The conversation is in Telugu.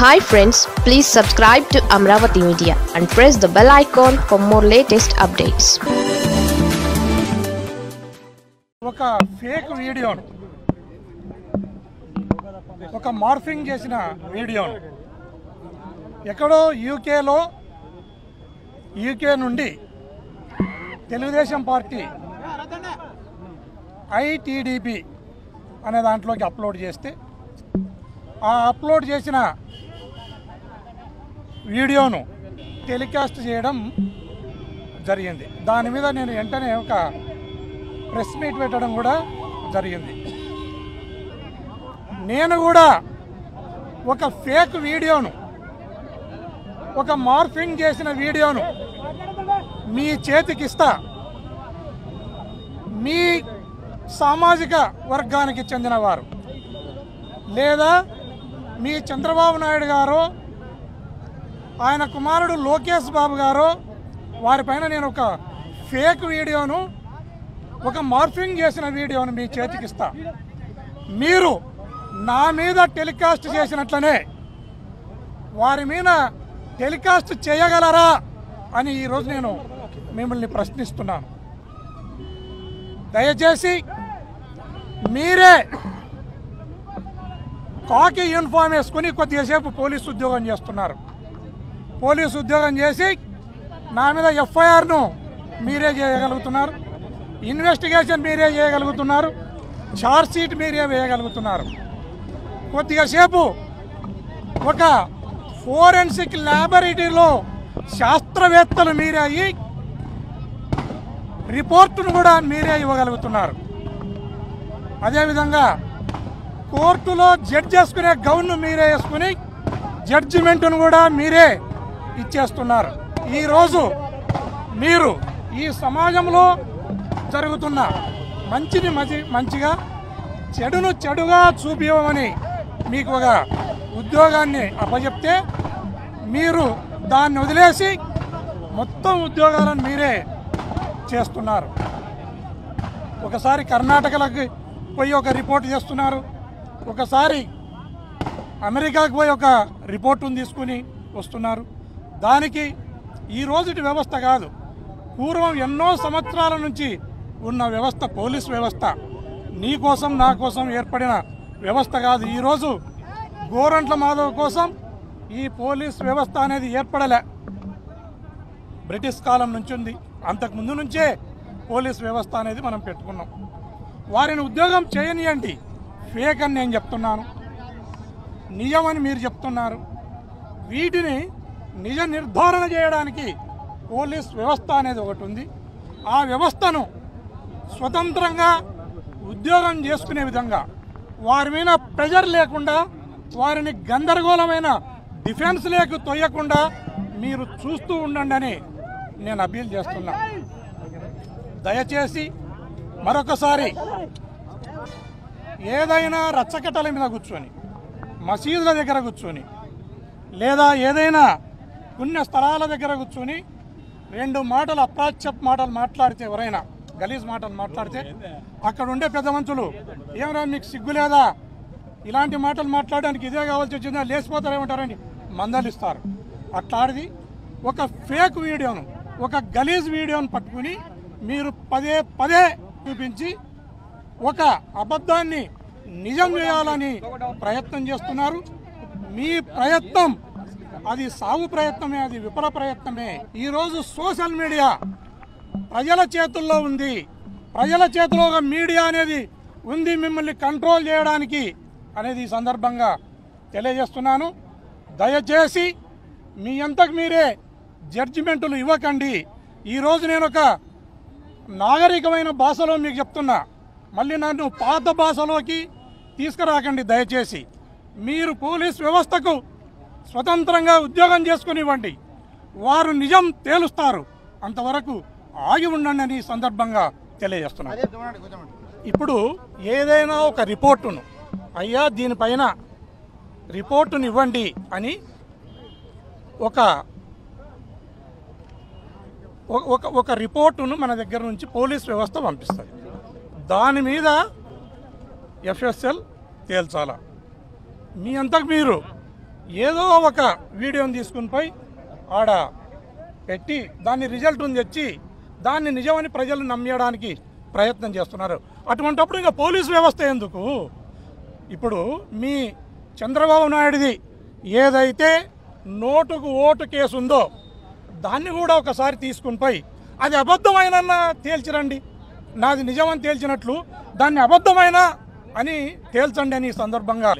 Hi friends please subscribe to Amaravati media and press the bell icon for more latest updates ఒక ఫేక్ వీడియోను ఒక మార్ఫింగ్ చేసిన వీడియోను ఎక్కడో యూకేలో యూకే నుండి తెలుగుదేశం పార్టీ ఐటీడీపీ అనే దాంట్లోకి అప్లోడ్ చేస్తే ఆ అప్లోడ్ చేసిన వీడియోను టెలికాస్ట్ చేయడం జరిగింది. దాని మీద నేను వెంటనే ఒక ప్రెస్ మీట్ పెట్టడం కూడా జరిగింది. నేను కూడా ఒక ఫేక్ వీడియోను ఒక మార్ఫింగ్ చేసిన వీడియోను మీ చేతికి ఇస్తా మీ సామాజిక వర్గానికి చెందినవారు లేదా మీ చంద్రబాబు నాయుడు గారు ఆయన కుమారుడు లోకేష్ బాబు గారు వారిపైన నేను ఒక ఫేక్ వీడియోను ఒక మార్ఫింగ్ చేసిన వీడియోను మీ చేతికి ఇస్తా. మీరు నా మీద టెలికాస్ట్ చేసినట్లనే వారి మీద టెలికాస్ట్ చేయగలరా అని ఈరోజు నేను మిమ్మల్ని ప్రశ్నిస్తున్నాను. దయచేసి మీరే కాకి యూనిఫామ్ వేసుకుని కొద్దిసేపు పోలీసు ఉద్యోగం చేస్తున్నారు. పోలీసు ఉద్యోగం చేసి నా మీద ఎఫ్ఐఆర్ను మీరే చేయగలుగుతున్నారు. ఇన్వెస్టిగేషన్ మీరే చేయగలుగుతున్నారు. ఛార్జ్ షీట్ మీరే వేయగలుగుతున్నారు. కొద్దిగా సేపు ఒక ఫోరెన్సిక్ ల్యాబొరేటరీలో శాస్త్రవేత్తలు మీరే అయ్యి రిపోర్టును కూడా మీరే ఇవ్వగలుగుతున్నారు. అదేవిధంగా కోర్టులో జడ్జ్ చేసుకునే గౌన్ను మీరే వేసుకుని జడ్జిమెంట్ను కూడా మీరే ఇచ్చేస్తున్నారు. ఈరోజు మీరు ఈ సమాజంలో జరుగుతున్న మంచిని మంచి మంచిగా చెడును చెడుగా చూపించమని మీకు ఒక ఉద్యోగాన్ని అప్పచెప్తే మీరు దాన్ని వదిలేసి మొత్తం ఉద్యోగాలను మీరే చేస్తున్నారు. ఒకసారి కర్ణాటకలకు పోయి ఒక రిపోర్ట్ చేస్తున్నారు. ఒకసారి అమెరికాకు పోయి ఒక రిపోర్టును తీసుకుని వస్తున్నారు. దానికి ఈ రోజుటి వ్యవస్థ కాదు. పూర్వం ఎన్నో సంవత్సరాల నుంచి ఉన్న వ్యవస్థ పోలీస్ వ్యవస్థ. నీ కోసం నా కోసం ఏర్పడిన వ్యవస్థ కాదు. ఈరోజు గోరంట్ల మాధవ్ కోసం ఈ పోలీస్ వ్యవస్థ అనేది ఏర్పడలే. బ్రిటిష్ కాలం నుంచి ఉంది. అంతకుముందు నుంచే పోలీస్ వ్యవస్థ అనేది మనం పెట్టుకున్నాం. వారిని ఉద్యోగం చేయనియండి. ఫేక్ అని నేను చెప్తున్నాను. నిజమని మీరు చెప్తున్నారు. వీటిని నిజ నిర్ధారణ చేయడానికి పోలీస్ వ్యవస్థ అనేది ఒకటి ఉంది. ఆ వ్యవస్థను స్వతంత్రంగా ఉద్యోగం చేసుకునే విధంగా వారి మీద ప్రెజర్ లేకుండా వారిని గందరగోళమైన డిఫెన్స్ లేకు తొయ్యకుండా మీరు చూస్తూ ఉండండి అని నేను అప్పీల్ చేస్తున్నా. దయచేసి మరొకసారి ఏదైనా రచ్చకట్టల మీద కూర్చొని మసీదుల దగ్గర కూర్చొని లేదా ఏదైనా పుణ్య స్థలాల దగ్గర కూర్చొని రెండు మాటలు అప్రాచ్య మాటలు మాట్లాడితే ఎవరైనా గలీజ్ మాటలు మాట్లాడితే అక్కడ ఉండే పెద్ద మనుషులు ఏమరా మీకు సిగ్గు లేదా? ఇలాంటి మాటలు మాట్లాడడానికి ఇదే కావాల్సి వచ్చిందా? లేచిపోతారేమంటారని మందలిస్తారు. అట్లాడిది ఒక ఫేక్ వీడియోను ఒక గలీజ్ వీడియోను పట్టుకుని మీరు పదే పదే చూపించి ఒక అబద్ధాన్ని నిజం చేయాలని ప్రయత్నం చేస్తున్నారు. మీ ప్రయత్నం అది సాగు ప్రయత్నమే అది విఫల ప్రయత్నమే. ఈరోజు సోషల్ మీడియా ప్రజల చేతుల్లో ఉంది. ప్రజల చేతిలో ఒక మీడియా అనేది ఉంది మిమ్మల్ని కంట్రోల్ చేయడానికి అనేది ఈ సందర్భంగా తెలియజేస్తున్నాను. దయచేసి మీ అంతకు మీరే జడ్జిమెంటులు ఇవ్వకండి. ఈరోజు నేను ఒక నాగరికమైన భాషలో మీకు చెప్తున్నా. మళ్ళీ నన్ను పాత భాషలోకి తీసుకురాకండి దయచేసి. మీరు పోలీస్ వ్యవస్థకు స్వతంత్రంగా ఉద్యోగం చేసుకునివ్వండి. వారు నిజం తేలుస్తారు. అంతవరకు ఆగి ఉండండి అని సందర్భంగా తెలియజేస్తున్నాను. ఇప్పుడు ఏదైనా ఒక రిపోర్టును అయ్యా దీనిపైన రిపోర్టును ఇవ్వండి అని ఒక ఒక- ఒక ఒక రిపోర్టును మన దగ్గర నుంచి పోలీస్ వ్యవస్థ పంపిస్తుంది దాని మీద ఎఫ్ఎస్ఎల్ తేల్చాల? మీ అంతకు మీరు ఏదో ఒక వీడియోని తీసుకుని పోయి ఆడ పెట్టి దాన్ని రిజల్ట్ తెచ్చి దాన్ని నిజమని ప్రజలు నమ్మేయడానికి ప్రయత్నం చేస్తున్నారు. అటువంటప్పుడు ఇంకా పోలీస్ వ్యవస్థ ఎందుకు? ఇప్పుడు మీ చంద్రబాబు నాయుడిది ఏదైతే నోటుకు ఓటు కేసు ఉందో దాన్ని కూడా ఒకసారి తీసుకుని పోయి అది అబద్ధమైన తేల్చిరండి. నాది నిజమని తేల్చినట్లు దాన్ని అబద్ధమైన అని తేల్చండి అని ఈ సందర్భంగా